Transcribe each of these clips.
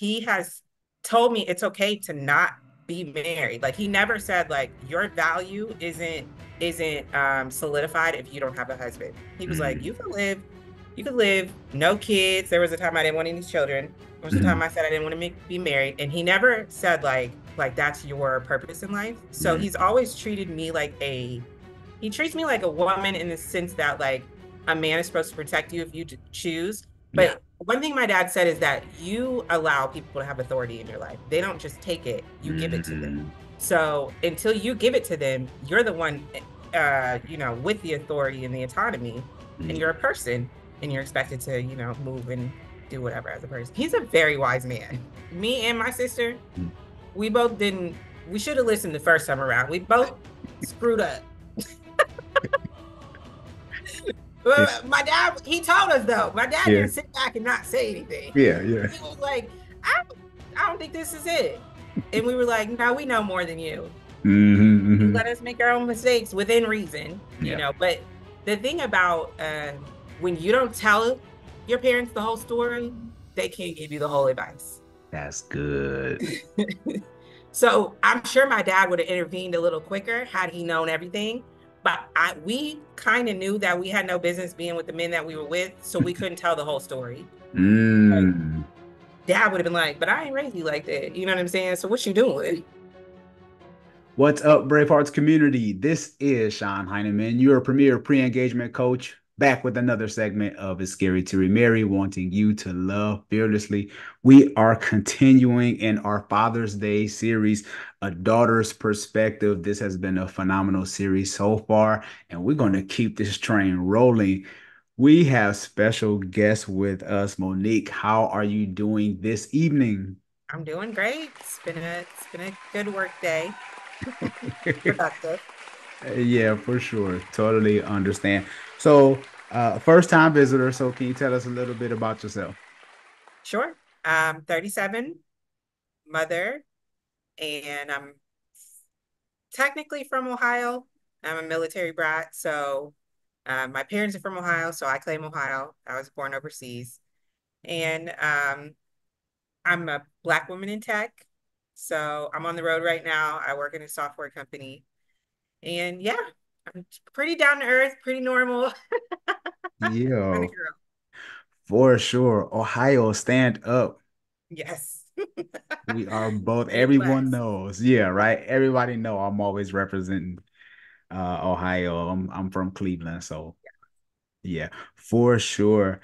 he has told me it's okay to not be married. Like he never said like your value isn't isn't um solidified if you don't have a husband. He was mm-hmm. like, you can live, you could live, no kids. There was a time I didn't want any children. There was a time mm-hmm. I said I didn't want to make, be married. And he never said like like that's your purpose in life. So mm-hmm. he's always treated me like a he treats me like a woman in the sense that like a man is supposed to protect you if you choose. But. One thing my dad said is that you allow people to have authority in your life. They don't just take it, you mm-hmm. give it to them. Mm-hmm. So until you give it to them, you're the one, uh, you know, with the authority and the autonomy, mm-hmm. and you're a person, and you're expected to, you know, move and do whatever as a person. He's a very wise man. Me and my sister, mm-hmm. we both didn't. We should have listened the first time around. We both screwed up. my dad, he told us though. My dad yeah. didn't sit back and not say anything. Yeah, yeah. He was like, I, I don't think this is it. and we were like, no, we know more than you. Mm-hmm, mm-hmm. Let us make our own mistakes within reason, you yeah. know. But the thing about uh, when you don't tell your parents the whole story, they can't give you the whole advice. That's good. so I'm sure my dad would have intervened a little quicker had he known everything but I we kind of knew that we had no business being with the men that we were with, so we couldn't tell the whole story. Mm. Like, Dad would have been like, "But I ain't raised you like that." You know what I'm saying? So what you doing? What's up, Bravehearts community? This is Sean Heineman, your premier pre-engagement coach back with another segment of It's Scary to Remarry, wanting you to love fearlessly. We are continuing in our Father's Day series, A Daughter's Perspective. This has been a phenomenal series so far, and we're going to keep this train rolling. We have special guests with us. Monique, how are you doing this evening? I'm doing great. It's been a it's been a good work day. Productive. Yeah, for sure. Totally understand. So, uh, first time visitor. So, can you tell us a little bit about yourself? Sure. I'm 37, mother, and I'm technically from Ohio. I'm a military brat. So, uh, my parents are from Ohio. So, I claim Ohio. I was born overseas. And um, I'm a Black woman in tech. So, I'm on the road right now. I work in a software company. And yeah, pretty down to earth, pretty normal. yeah. For sure. Ohio, stand up. Yes. we are both everyone knows. Yeah, right. Everybody know I'm always representing uh Ohio. I'm I'm from Cleveland, so yeah, for sure.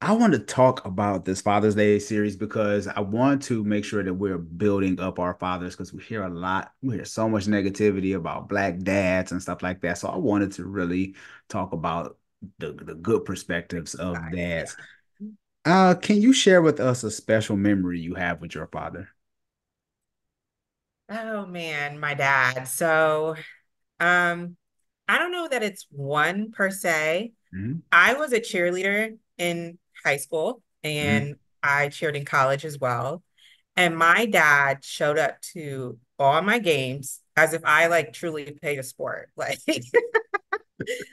I want to talk about this Father's Day series because I want to make sure that we're building up our fathers because we hear a lot, we hear so much negativity about black dads and stuff like that. So I wanted to really talk about the, the good perspectives of dads. Uh, can you share with us a special memory you have with your father? Oh man, my dad. So um I don't know that it's one per se. Mm-hmm. I was a cheerleader in high school and mm-hmm. I cheered in college as well. And my dad showed up to all my games as if I like truly played a sport. Like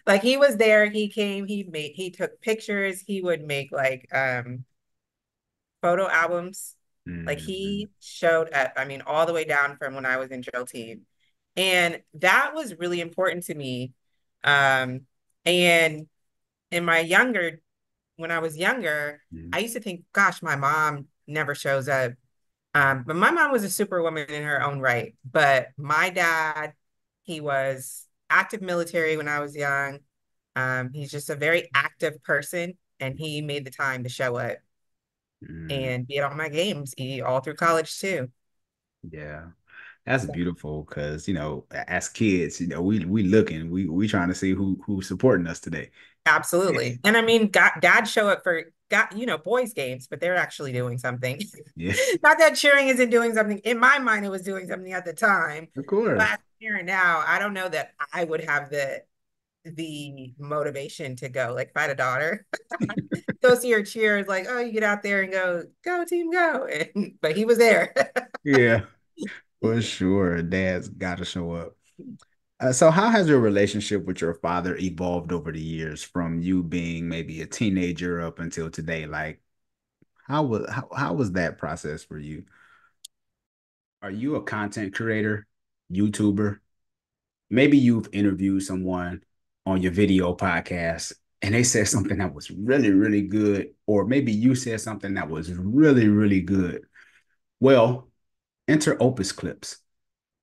like he was there, he came, he made he took pictures, he would make like um photo albums. Mm-hmm. Like he mm-hmm. showed up, I mean, all the way down from when I was in drill team. And that was really important to me. Um, and in my younger when I was younger, mm-hmm. I used to think, gosh, my mom never shows up. Um, but my mom was a superwoman in her own right. But my dad, he was active military when I was young. Um, he's just a very active person, and he made the time to show up mm. and be at all my games, he, all through college too. Yeah, that's beautiful because you know, as kids, you know, we we looking, we we trying to see who who's supporting us today. Absolutely. And I mean, God, dad show up for got you know boys games, but they're actually doing something. Yeah. Not that cheering isn't doing something. In my mind, it was doing something at the time. Of course. But here now, I don't know that I would have the the motivation to go. Like if I had a daughter, go see her cheers, like, oh, you get out there and go, go team, go. And, but he was there. yeah, for sure. Dad's got to show up. Uh, so, how has your relationship with your father evolved over the years from you being maybe a teenager up until today? Like, How was how, how was that process for you? Are you a content creator, YouTuber? Maybe you've interviewed someone on your video podcast and they said something that was really, really good, or maybe you said something that was really, really good. Well, enter Opus Clips.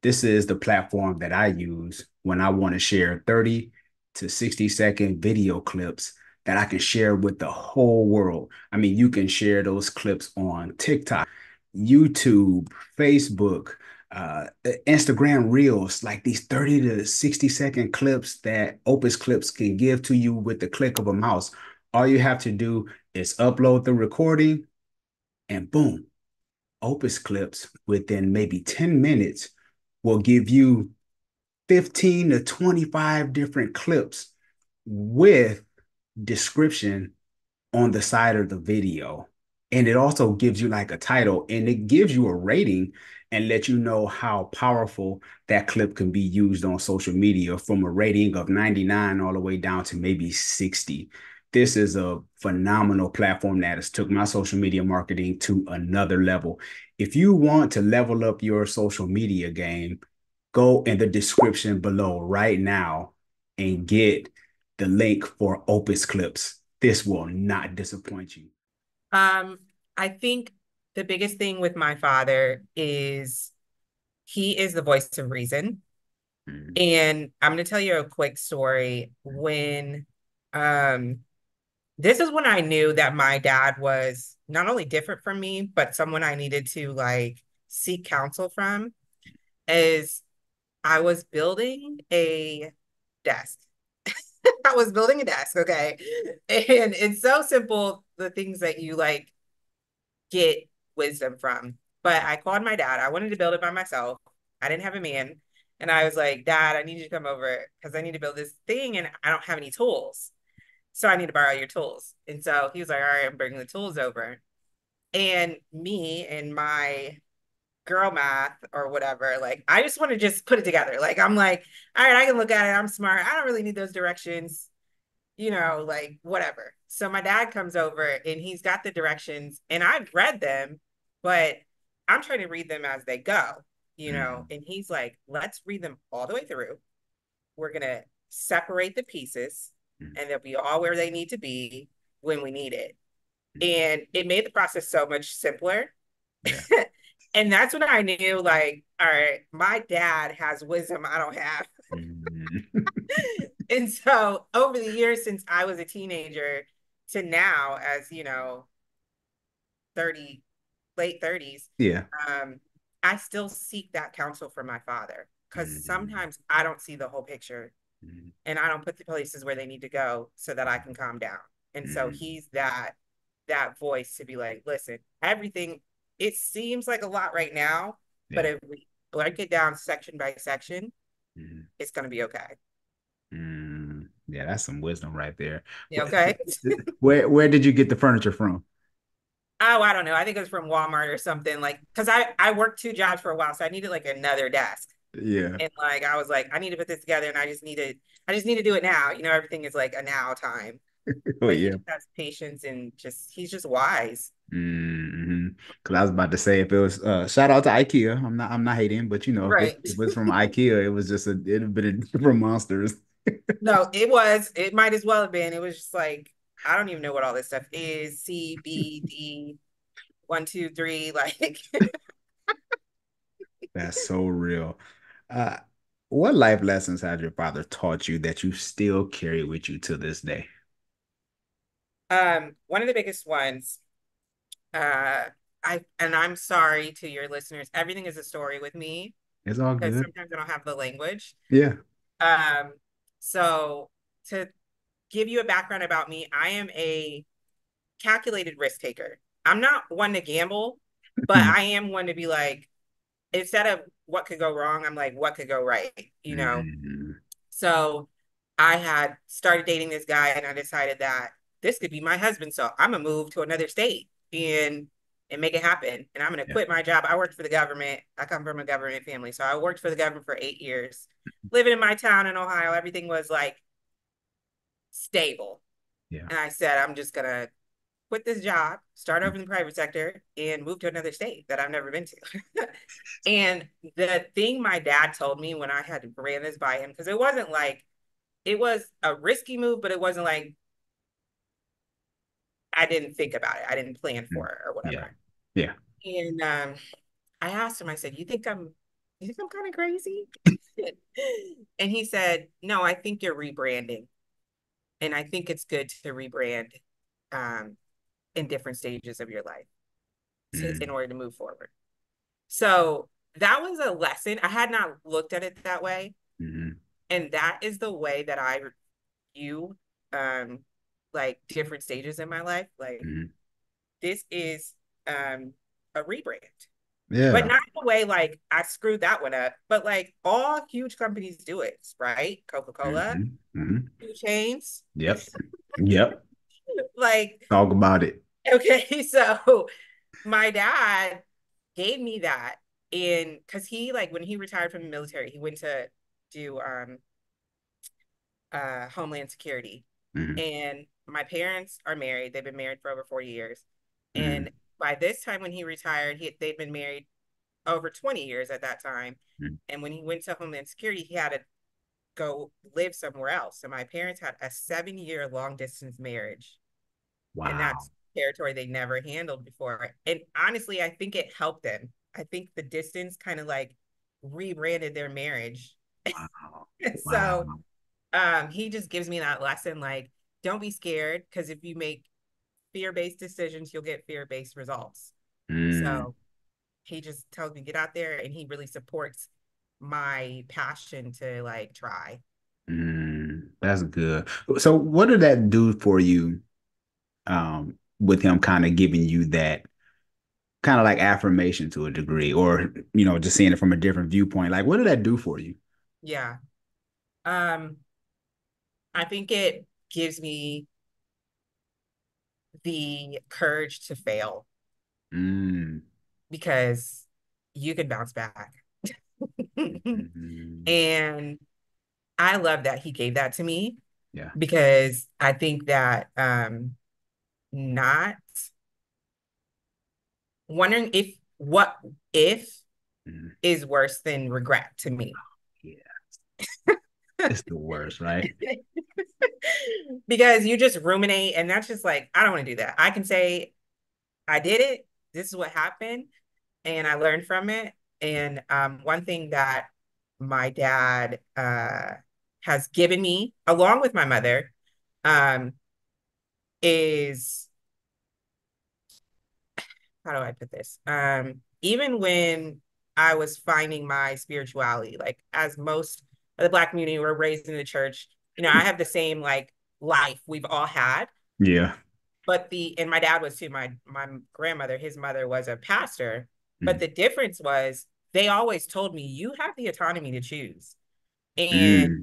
This is the platform that I use when I want to share 30 to 60 second video clips that I can share with the whole world. I mean, you can share those clips on TikTok, YouTube, Facebook, uh, Instagram Reels, like these 30 to 60 second clips that Opus Clips can give to you with the click of a mouse. All you have to do is upload the recording and boom, Opus Clips within maybe 10 minutes will give you 15 to 25 different clips with description on the side of the video. And it also gives you like a title and it gives you a rating and let you know how powerful that clip can be used on social media from a rating of 99 all the way down to maybe 60. This is a phenomenal platform that has took my social media marketing to another level. If you want to level up your social media game, go in the description below right now and get the link for Opus Clips. This will not disappoint you. Um, I think the biggest thing with my father is he is the voice of reason. Mm-hmm. And I'm going to tell you a quick story when um this is when I knew that my dad was not only different from me, but someone I needed to like seek counsel from. Is I was building a desk. I was building a desk, okay? And it's so simple the things that you like get wisdom from. But I called my dad. I wanted to build it by myself. I didn't have a man. And I was like, Dad, I need you to come over because I need to build this thing and I don't have any tools. So I need to borrow your tools. And so he was like, All right, I'm bringing the tools over. And me and my girl math or whatever, like, I just want to just put it together. Like, I'm like, All right, I can look at it. I'm smart. I don't really need those directions you know, like whatever. So my dad comes over and he's got the directions and I've read them, but I'm trying to read them as they go, you know, mm. and he's like, let's read them all the way through. We're going to separate the pieces. And they'll be all where they need to be when we need it. Mm. And it made the process so much simpler. Yeah. and that's when I knew, like, all right, my dad has wisdom I don't have. Mm. and so over the years since I was a teenager to now, as you know, 30, late 30s, yeah. Um, I still seek that counsel from my father because mm-hmm. sometimes I don't see the whole picture mm-hmm. and I don't put the places where they need to go so that I can calm down. And mm-hmm. so he's that that voice to be like, listen, everything it seems like a lot right now, yeah. but if we break it down section by section, mm-hmm. it's gonna be okay. Mm, yeah, that's some wisdom right there. Yeah, okay. where where did you get the furniture from? Oh, I don't know. I think it was from Walmart or something. Like, cause I I worked two jobs for a while, so I needed like another desk. Yeah. And like I was like, I need to put this together, and I just need to I just need to do it now. You know, everything is like a now time. oh yeah. Has patience and just he's just wise. Mm-hmm. Cause I was about to say if it was uh shout out to IKEA. I'm not I'm not hating, but you know, right. it, it was from IKEA, it was just a it'd have been different monsters no, it was. It might as well have been. It was just like I don't even know what all this stuff is. C B D one two three like. That's so real. Uh, what life lessons has your father taught you that you still carry with you to this day? Um, one of the biggest ones. Uh, I and I'm sorry to your listeners. Everything is a story with me. It's all good. Sometimes I don't have the language. Yeah. Um, so, to give you a background about me, I am a calculated risk taker. I'm not one to gamble, but I am one to be like, instead of what could go wrong, I'm like, what could go right, you know? Mm-hmm. So, I had started dating this guy and I decided that this could be my husband. So, I'm to move to another state and and make it happen. And I'm going to yeah. quit my job. I worked for the government. I come from a government family. So I worked for the government for eight years, living in my town in Ohio. Everything was like stable. Yeah. And I said, I'm just going to quit this job, start over in the private sector, and move to another state that I've never been to. and the thing my dad told me when I had ran this by him, because it wasn't like it was a risky move, but it wasn't like I didn't think about it. I didn't plan for it or whatever. Yeah. yeah. And um, I asked him, I said, You think I'm you think I'm kind of crazy? and he said, No, I think you're rebranding. And I think it's good to rebrand um, in different stages of your life to, mm. in order to move forward. So that was a lesson. I had not looked at it that way. Mm-hmm. And that is the way that I view um, like different stages in my life. Like mm-hmm. this is um, a rebrand. Yeah. But not the way like I screwed that one up, but like all huge companies do it, right? Coca Cola, mm-hmm. mm-hmm. 2 Chainz. Yep. Yep. like talk about it. Okay, so my dad gave me that, and because he like when he retired from the military, he went to do um uh Homeland Security, mm-hmm. and my parents are married. They've been married for over forty years, mm-hmm. and by this time when he retired, he they'd been married over 20 years at that time. Mm-hmm. And when he went to Homeland Security, he had to go live somewhere else. So my parents had a seven year long distance marriage. Wow. And that's territory they never handled before. And honestly, I think it helped them. I think the distance kind of like rebranded their marriage. Wow. so wow. um he just gives me that lesson like don't be scared because if you make fear-based decisions, you'll get fear-based results. Mm. So he just tells me get out there and he really supports my passion to like try. Mm, that's good. So what did that do for you um with him kind of giving you that kind of like affirmation to a degree or you know just seeing it from a different viewpoint like what did that do for you yeah um i think it gives me the courage to fail mm. because you can bounce back. mm-hmm. And I love that he gave that to me. Yeah. Because I think that um not wondering if what if mm. is worse than regret to me. Yeah. it's the worst, right? because you just ruminate, and that's just like, I don't want to do that. I can say, I did it. This is what happened, and I learned from it. And um, one thing that my dad uh, has given me, along with my mother, um, is how do I put this? Um, even when I was finding my spirituality, like as most of the black community were raised in the church you know i have the same like life we've all had yeah but the and my dad was too my my grandmother his mother was a pastor mm. but the difference was they always told me you have the autonomy to choose and mm.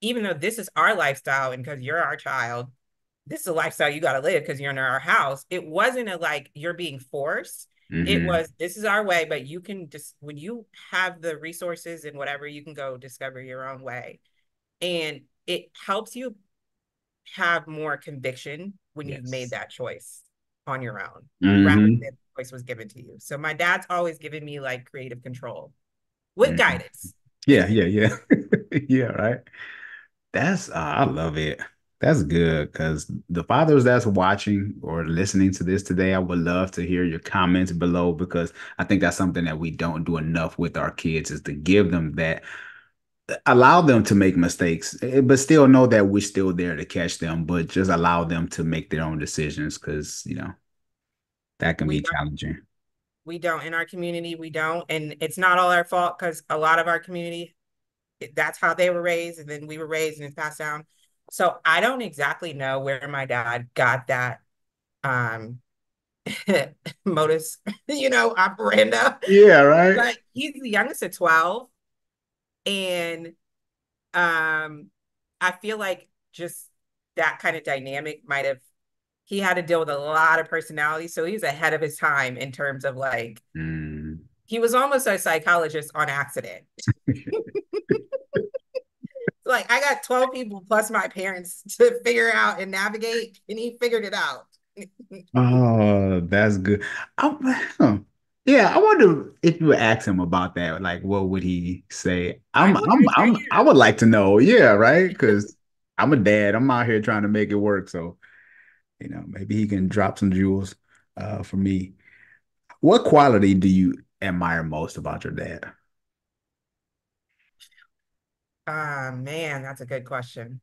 even though this is our lifestyle and because you're our child this is a lifestyle you got to live because you're in our house it wasn't a like you're being forced Mm-hmm. It was this is our way, but you can just when you have the resources and whatever, you can go discover your own way. And it helps you have more conviction when yes. you've made that choice on your own mm-hmm. rather than the choice was given to you. So my dad's always given me like creative control with mm-hmm. guidance. Yeah, yeah, yeah. yeah, right. That's uh, I love it. That's good because the fathers that's watching or listening to this today, I would love to hear your comments below because I think that's something that we don't do enough with our kids is to give them that allow them to make mistakes, eh, but still know that we're still there to catch them, but just allow them to make their own decisions because you know that can we be challenging. We don't in our community, we don't, and it's not all our fault because a lot of our community, that's how they were raised, and then we were raised and it's passed down so I don't exactly know where my dad got that um modus, you know, operanda. Yeah, right. But he's the youngest of 12. And um I feel like just that kind of dynamic might have he had to deal with a lot of personality. So he was ahead of his time in terms of like mm. he was almost a psychologist on accident. like I got 12 people plus my parents to figure out and navigate, and he figured it out. Oh, that's good. I, yeah, I wonder if you ask him about that, like what would he say? I I'm would I'm I'm I would like to know. Yeah, right? Because I'm a dad. I'm out here trying to make it work. So, you know, maybe he can drop some jewels uh for me. What quality do you admire most about your dad? Ah, man, that's a good question.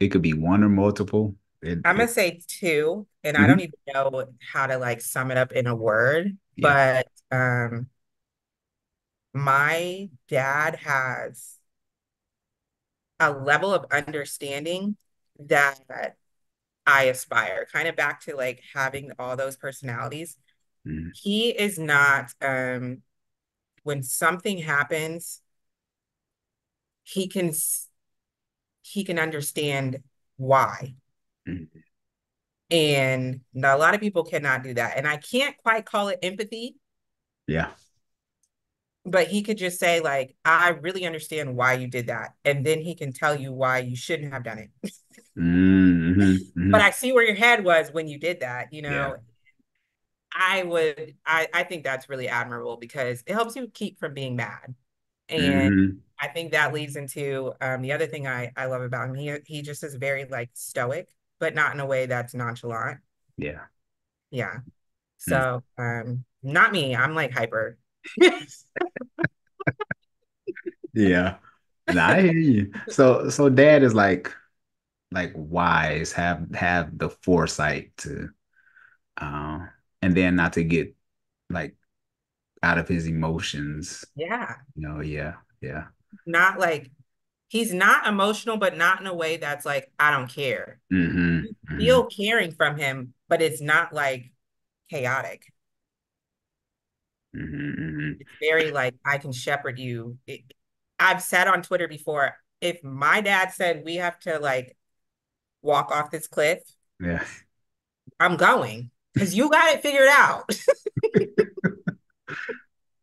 It could be one or multiple. It, I'm gonna it say two, and I don't mhm. even know how to like sum it up in a word, Yeah. but um my dad has a level of understanding that I aspire, kind of back to like having all those personalities. Mhm. He is not um when something happens, he can he can understand why. Mhm. And a lot of people cannot do that. And I can't quite call it empathy, Yeah. but he could just say, like, I really understand why you did that. And then he can tell you why you shouldn't have done it. hmm but hmm I see where your head was when you did that. You know, I would, I, I think that's really admirable because it helps you keep from being mad. And hmm I think that leads into um, the other thing I, I love about him. He, he just is very like stoic, but not in a way that's nonchalant. Yeah. Yeah. Mm. So, um, not me. I'm like hyper. Yeah. And I hear you. So so dad is like like wise, have have the foresight to um and then not to get like out of his emotions. Yeah. You know, yeah, yeah. Not like he's not emotional, but not in a way that's like, I don't care. hmm You hmm feel caring from him, but it's not like chaotic. hmm hmm It's very like, I can shepherd you. It, I've said on Twitter before, if my dad said we have to like walk off this cliff, Yeah. I'm going because you got it figured out.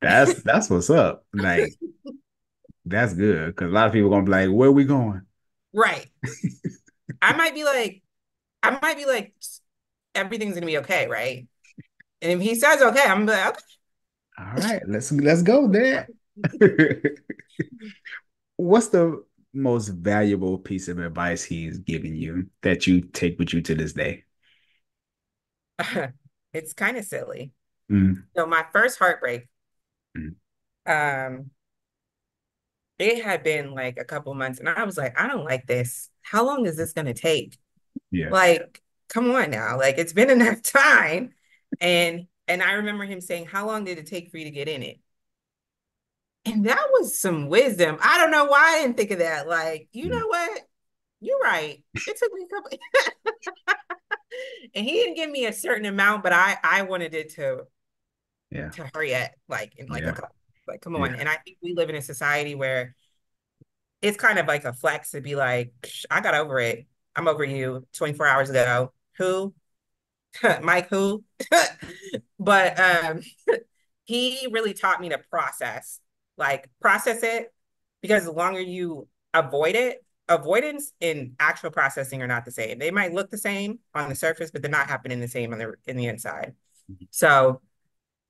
That's that's what's up. Like that's good because a lot of people gonna be like, where we going? right. I might be like, I might be like, everything's gonna be okay, right? And if he says okay, I'm like, okay. All right, let's let's go there. What's the most valuable piece of advice he's given you that you take with you to this day? it's kind of silly. Mm, So my first heartbreak, mm, um, it had been like a couple months, and I was like, I don't like this. How long is this gonna take? yeah. Like, come on now. Like, it's been enough time. And and I remember him saying, How long did it take for you to get in it? And that was some wisdom. I don't know why I didn't think of that. Like, you Mm, know what? You're right. It took me a couple and he didn't give me a certain amount, but I I wanted it to yeah. to hurry up like in like a Yeah. couple. Like, come on. Yeah. And I think we live in a society where it's kind of like a flex to be like, I got over it. I'm over you 24 hours ago. Who? Mike, who? but um, he really taught me to process, like process it, because the longer you avoid it, avoidance and actual processing are not the same. They might look the same on the surface, but they're not happening the same on the in the inside. So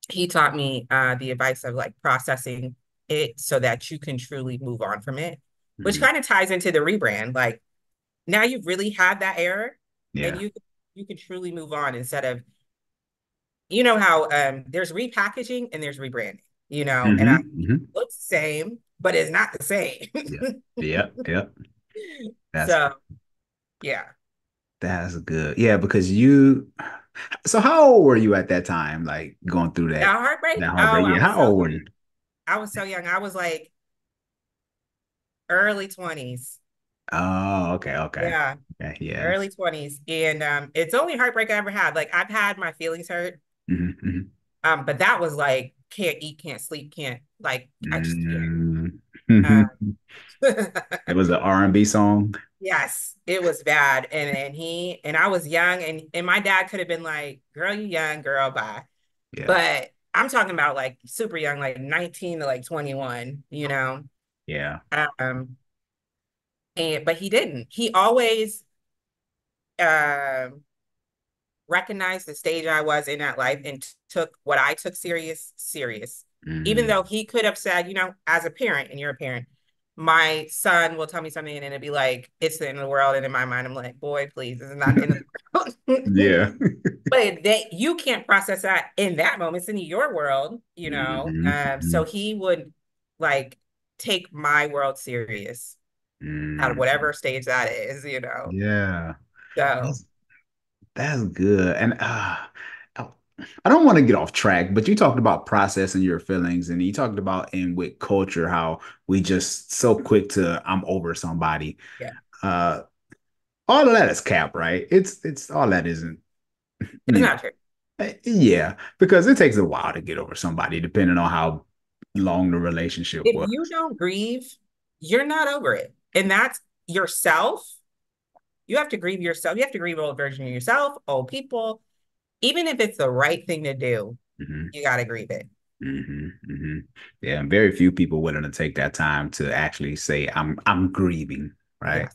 he taught me uh, the advice of like processing it so that you can truly move on from it, which Mhm. kind of ties into the rebrand. Like now you've really had that error, and you you can truly move on instead of you know how um there's repackaging and there's rebranding, you know, and I hmm hmm looks the same, but it's not the same. Yeah. Yeah. Yeah. That's so yeah. that's good. Yeah, because you so how old were you at that time? Like going through that That heartbreak. that Oh, heartbreak? I Yeah. How so old were you? I was so young. I was like early 20s. Oh, okay, okay. Yeah. Okay, yeah. Early 20s. And um it's only heartbreak I ever had. Like I've had my feelings hurt. hmm Um, but that was like can't eat, can't sleep, can't like I just hmm can't. It Uh, was an R&B song. Yes, it was bad. And and he and I was young and and my dad could have been like, girl, you young, girl, bye. Yeah. But I'm talking about like super young, like 19 to like 21, you know. Yeah. Um, and but he didn't. He always um recognized the stage I was in that life and took what I took serious serious. Mm-hmm. Even though he could have said, you know, as a parent, and you're a parent, my son will tell me something and it'd be like, it's the end of the world. And in my mind, I'm like, boy, please, this is not the end of the world. yeah. but they, you can't process that in that moment. It's in your world, you know? Mm-hmm. Um, so mm-hmm. he would like take my world serious mm-hmm. out of whatever stage that is, you know? Yeah. So that's, that's good. And uh, I don't want to get off track, but you talked about processing your feelings and you talked about in with culture how we just so quick to I'm over somebody. Yeah. Uh all of that is cap, right? It's it's all that isn't. It's not true. Eh, yeah, because it takes a while to get over somebody, depending on how long the relationship if was. you don't grieve, you're not over it. And that's yourself. You have to grieve yourself. You have to grieve old version of yourself, old people, even if it's the right thing to do, mm-hmm. you got to grieve it. Mm-hmm, mm-hmm. Yeah, very few people willing to take that time to actually say, "I'm I'm grieving," right?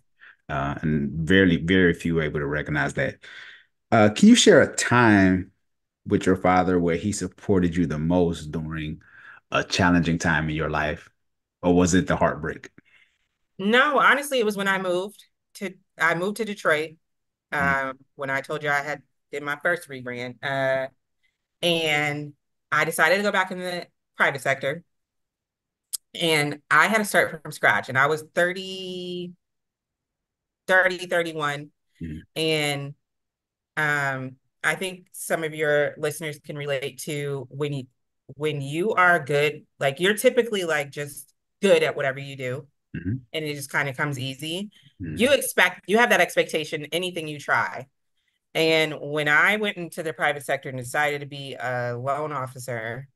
Yeah. Uh, and very very few able to recognize that. Uh, can you share a time with your father where he supported you the most during a challenging time in your life, or was it the heartbreak? No, honestly, it was when I moved to I moved to Detroit. Mm-hmm. Um, when I told you I had did my first rebrand. Uh, and I decided to go back in the private sector. And I had to start from scratch. And I was 30, 30, 31. Mm-hmm. And um, I think some of your listeners can relate to when you when you are good, like you're typically like just good at whatever you do. Mm-hmm. And it just kind of comes easy. Mm-hmm. You expect you have that expectation anything you try. And when I went into the private sector and decided to be a loan officer,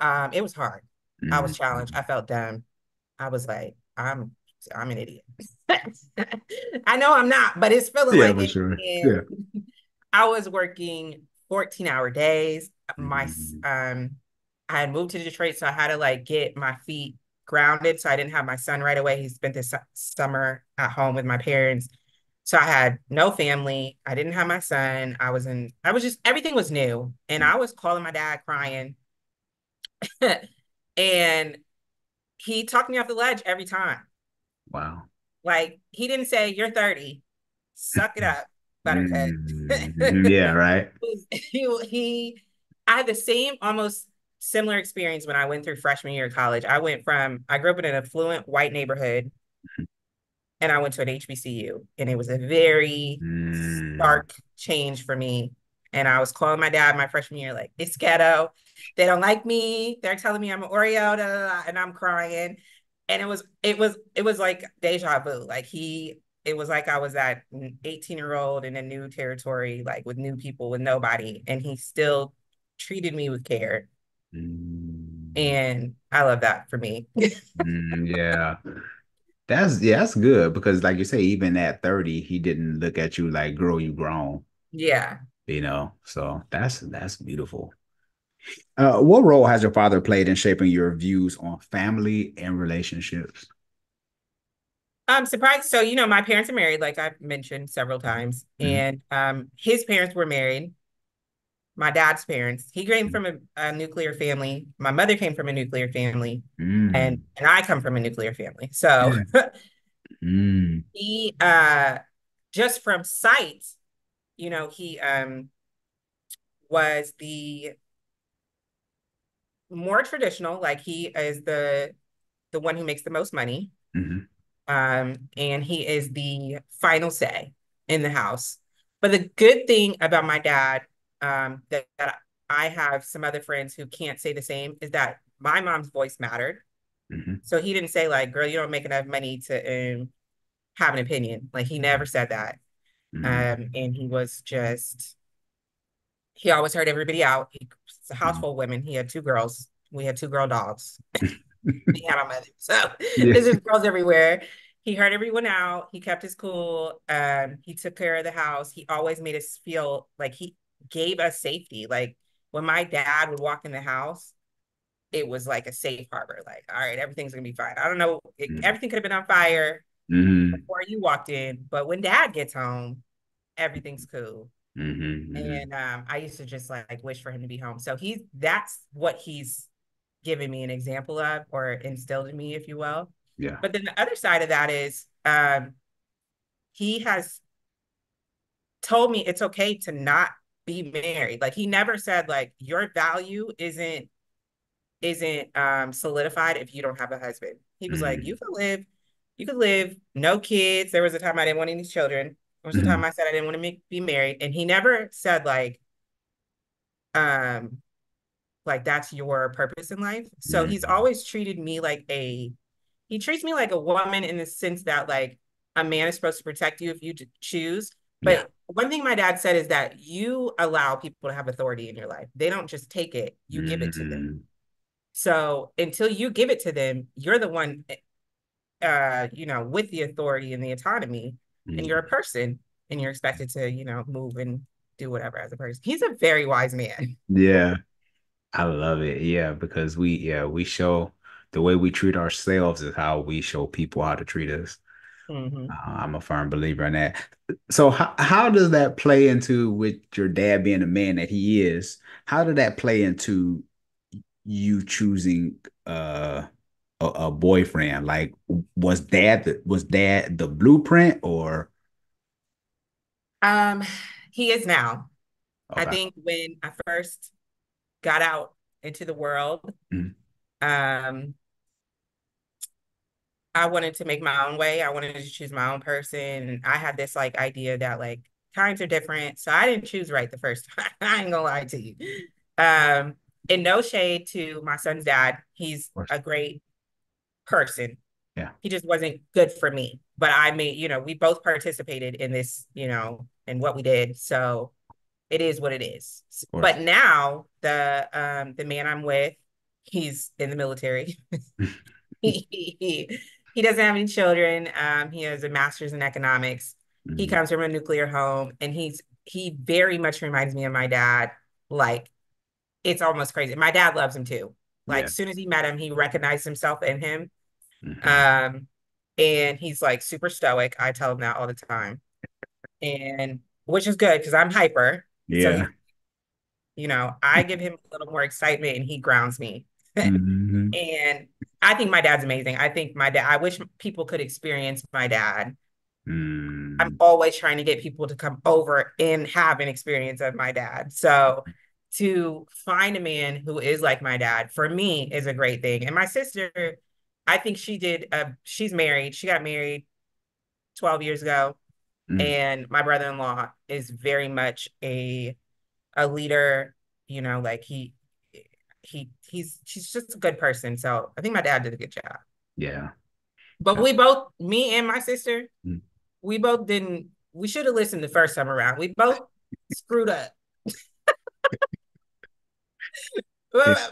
um, it was hard. Mm-hmm. I was mm-hmm. challenged. I felt dumb. I was like, I'm I'm an idiot. I know I'm not, but it's feeling yeah, like it. Sure. Yeah. I was working 14 hour days. My mm-hmm. um I had moved to Detroit, so I had to like get my feet grounded. So I didn't have my son right away. He spent this summer at home with my parents. So I had no family. I didn't have my son. I was in, I was just, everything was new. And I was calling my dad crying. and he talked me off the ledge every time. Wow. Like he didn't say, You're 30, suck it up, buttercup. mm, yeah, right. he, he, I had the same almost similar experience when I went through freshman year of college. I went from, I grew up in an affluent white neighborhood and I went to an HBCU, and it was a very mm. stark change for me. And I was calling my dad my freshman year, like, it's ghetto. They don't like me. They're telling me I'm an Oreo, da, da, da, and I'm crying. And it was, it was, it was like deja vu. Like he, it was like I was that 18 year old in a new territory, like with new people, with nobody, and he still treated me with care. Mm. And I love that for me. mm, yeah. That's yeah, that's good because like you say, even at 30, he didn't look at you like girl, you grown. Yeah. You know, so that's that's beautiful. Uh, what role has your father played in shaping your views on family and relationships? I'm surprised. So, you know, my parents are married, like I've mentioned several times, mm-hmm. and um, his parents were married. My dad's parents. He came mm-hmm. from a, a nuclear family. My mother came from a nuclear family, mm. and and I come from a nuclear family. So yeah. mm. he uh just from sight, you know, he um was the more traditional, like he is the the one who makes the most money. Mm-hmm. Um, and he is the final say in the house. But the good thing about my dad, um, that, that I have some other friends who can't say the same, is that my mom's voice mattered. Mm-hmm. So he didn't say like, "Girl, you don't make enough money to um, have an opinion." Like he never said that. Mm-hmm. Um, and he was just he always heard everybody out. He, it's a house mm-hmm. full of women. He had two girls. We had two girl dogs. he had my mother. So yeah. there's just girls everywhere. He heard everyone out. He kept his cool. Um, he took care of the house. He always made us feel like he gave us safety. Like when my dad would walk in the house, it was like a safe harbor. Like, all right, everything's gonna be fine. I don't know, it, mm-hmm. everything could have been on fire mm-hmm. before you walked in, but when dad gets home, everything's cool. Mm-hmm, mm-hmm. And um, I used to just like, like wish for him to be home. So he's that's what he's given me an example of or instilled in me, if you will. Yeah. But then the other side of that is um, he has told me it's okay to not be married. Like he never said like your value isn't isn't um solidified if you don't have a husband. He was mm-hmm. like, you can live, you could live, no kids. There was a time I didn't want any children. There was mm-hmm. a time I said I didn't want to make, be married. And he never said like, um, like that's your purpose in life. So mm-hmm. he's always treated me like a he treats me like a woman in the sense that like a man is supposed to protect you if you choose. But yeah. One thing my dad said is that you allow people to have authority in your life. They don't just take it, you mm-hmm. give it to them. Mm-hmm. So until you give it to them, you're the one uh, you know, with the authority and the autonomy, mm-hmm. and you're a person and you're expected to, you know, move and do whatever as a person. He's a very wise man. Yeah. I love it. Yeah, because we yeah, we show the way we treat ourselves is how we show people how to treat us. Mm-hmm. Uh, I'm a firm believer in that. So how how does that play into with your dad being the man that he is? How did that play into you choosing uh a, a boyfriend? Like was dad the, was dad the blueprint or um he is now. Okay. I think when I first got out into the world, mm. um I wanted to make my own way. I wanted to choose my own person. I had this like idea that like times are different. So I didn't choose right the first time. I ain't gonna lie to you. Um, and no shade to my son's dad. He's a great person. Yeah. He just wasn't good for me. But I mean, you know, we both participated in this, you know, and what we did. So it is what it is. But now the um the man I'm with, he's in the military. he, he doesn't have any children. Um, he has a master's in economics. Mm-hmm. He comes from a nuclear home, and he's he very much reminds me of my dad. Like, it's almost crazy. My dad loves him too. Like, yeah. as soon as he met him, he recognized himself in him. Mm-hmm. Um, and he's like super stoic. I tell him that all the time, and which is good because I'm hyper. Yeah. So he, you know, I give him a little more excitement, and he grounds me. mm-hmm. And I think my dad's amazing. I think my dad, I wish people could experience my dad. Mm. I'm always trying to get people to come over and have an experience of my dad. So to find a man who is like my dad for me is a great thing. And my sister, I think she did, uh, she's married. She got married 12 years ago. Mm. And my brother-in-law is very much a a leader, you know, like he he he's he's just a good person. So I think my dad did a good job. Yeah. But yeah. we both, me and my sister, mm. we both didn't. We should have listened the first time around. We both screwed up.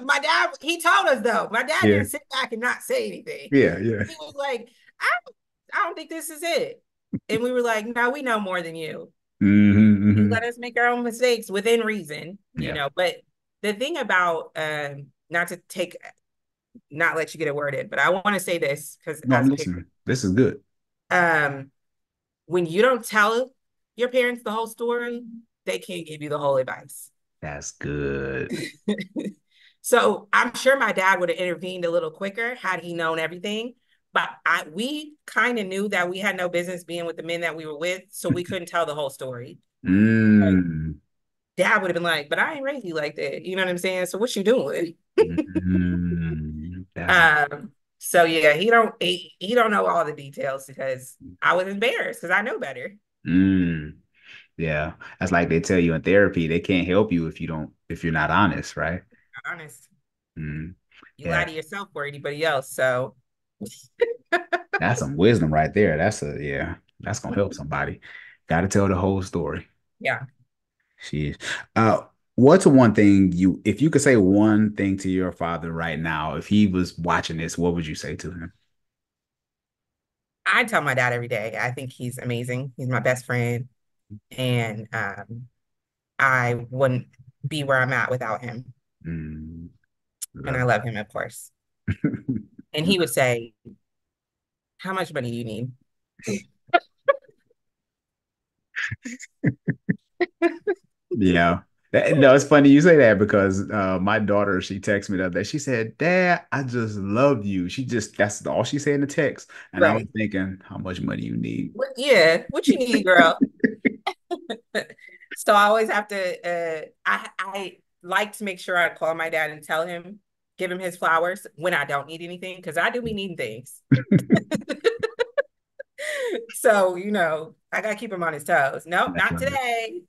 my dad, he told us though. My dad yeah. didn't sit back and not say anything. Yeah, yeah. He was like, I, I don't think this is it. And we were like, no, we know more than you. Mm-hmm, mm-hmm. Let us make our own mistakes within reason, you yeah. know. But the thing about um, not to take not let you get a word in, but I want to say this because no. This is good. Um, when you don't tell your parents the whole story, they can't give you the whole advice. That's good. so I'm sure my dad would have intervened a little quicker had he known everything. But I we kind of knew that we had no business being with the men that we were with, so we couldn't tell the whole story. Mm dad would have been like, but I ain't raised you like that. You know what I'm saying? So what you doing? mm-hmm. um, so yeah, he don't he, he don't know all the details because I was embarrassed because I know better. Mm. Yeah. That's like they tell you in therapy, they can't help you if you don't if you're not honest, right? Not honest. Mm. You yeah. lie to yourself or anybody else. So that's some wisdom right there. That's a yeah, that's gonna help somebody. Gotta tell the whole story. Yeah. She is. Uh, what's one thing you, if you could say one thing to your father right now, if he was watching this, what would you say to him? I tell my dad every day. I think he's amazing. He's my best friend, and um, I wouldn't be where I'm at without him. Mm, and I love him, of course. and he would say, "How much money do you need?" yeah. no, it's funny you say that because uh, my daughter, she texted me the other day. She said, Dad, I just love you. She just, that's all she said in the text. And right. I was thinking, how much money you need? What, yeah, what you need, girl? so I always have to, uh, I, I like to make sure I call my dad and tell him, give him his flowers when I don't need anything, because I do be needing things. so, you know, I gotta keep him on his toes. Nope, That's not right. today.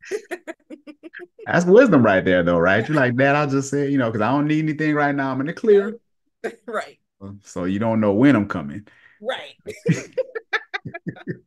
That's wisdom right there, though, right? You're like, Dad, I'll just say, you know, because I don't need anything right now. I'm in the clear. right. So you don't know when I'm coming. Right.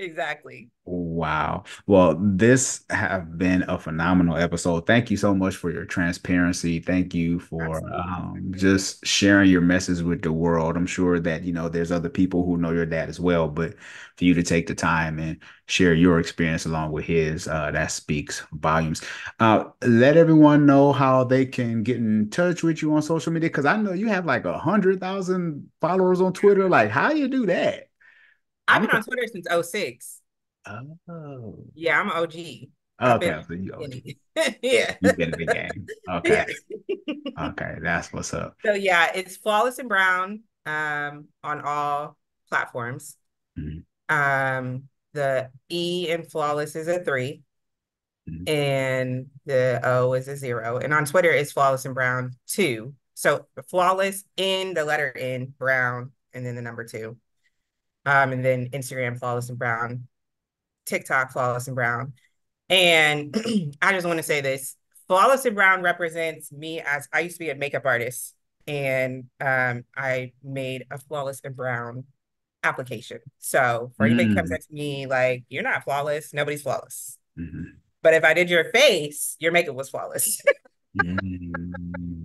exactly. Wow. Well, this have been a phenomenal episode. Thank you so much for your transparency. Thank you for um, just sharing your message with the world. I'm sure that, you know, there's other people who know your dad as well, but for you to take the time and share your experience along with his, uh, that speaks volumes. Uh, let everyone know how they can get in touch with you on social media. Cause I know you have like a hundred thousand followers on Twitter. Like how do you do that? I've been on Twitter since 06. Oh. Yeah, I'm OG. Okay, so you OG. yeah. You've been in the game. Okay. Yeah. okay, that's what's up. So yeah, it's Flawless and Brown um on all platforms. Mm-hmm. Um the E in Flawless is a 3 mm-hmm. and the O is a zero. And on Twitter it's Flawless and Brown two. So Flawless in the letter N, Brown, and then the number two. Um, and then Instagram, Flawless and Brown, TikTok, Flawless and Brown. And I just want to say this Flawless and Brown represents me as I used to be a makeup artist and um, I made a Flawless and Brown application. So for anybody mm. comes up to me like, you're not flawless, nobody's flawless. Mm-hmm. But if I did your face, your makeup was flawless. mm-hmm.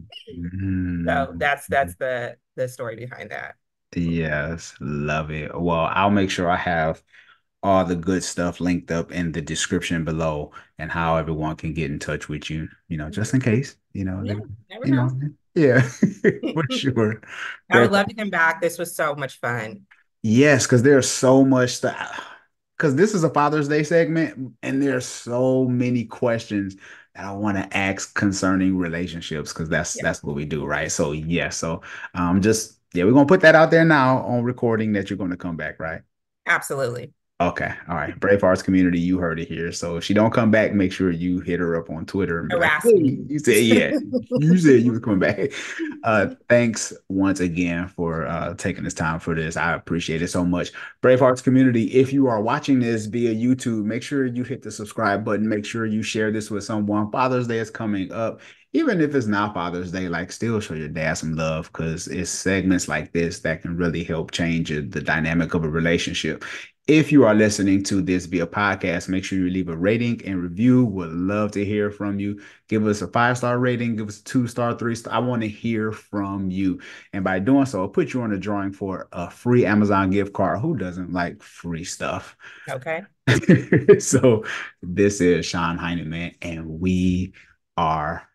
So that's that's the the story behind that. Yes, love it. Well, I'll make sure I have all the good stuff linked up in the description below and how everyone can get in touch with you, you know, just in case, you know, yeah, they, you know. yeah, for sure. I would love to come back. This was so much fun. Yes, because there's so much stuff. Because this is a Father's Day segment, and there's so many questions that I want to ask concerning relationships because that's yeah. that's what we do, right? So yes, yeah, so um, just yeah, we're gonna put that out there now on recording that you're gonna come back, right? Absolutely. Okay. All right. Brave Hearts community, you heard it here. So if she don't come back, make sure you hit her up on Twitter. And like, hey, you said, yeah, you said you were coming back. Uh, thanks once again for uh, taking this time for this. I appreciate it so much. Brave Hearts community, if you are watching this via YouTube, make sure you hit the subscribe button. Make sure you share this with someone. Father's Day is coming up even if it's not Father's Day, like still show your dad some love because it's segments like this that can really help change the dynamic of a relationship. If you are listening to this via podcast, make sure you leave a rating and review. Would love to hear from you. Give us a five star rating, give us a two star, three star. I want to hear from you. And by doing so, I'll put you on a drawing for a free Amazon gift card. Who doesn't like free stuff? Okay. so this is Sean Heineman, and we are.